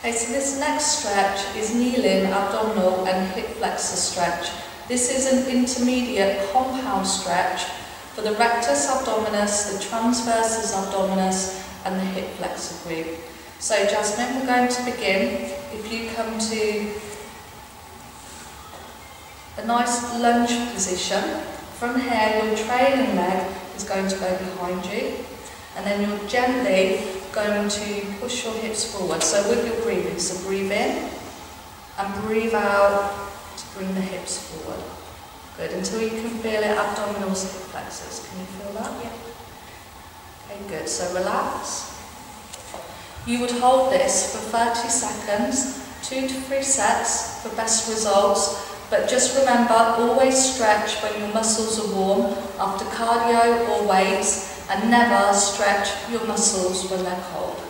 Okay, so this next stretch is kneeling, abdominal and hip flexor stretch. This is an intermediate compound stretch for the rectus abdominis, the transversus abdominis and the hip flexor group. So Jasmine, we're going to begin. If you come to a nice lunge position, from here your trailing leg is going to go behind you and then you'll gently going to push your hips forward. So with your breathing, so breathe in and breathe out to bring the hips forward. Good, until you can feel it, abdominals, hip flexors. Can you feel that? Yeah. Okay, good. So relax. You would hold this for 30 seconds, two to three sets for best results. But just remember, always stretch when your muscles are warm after cardio or weights and never stretch your muscles when they're cold.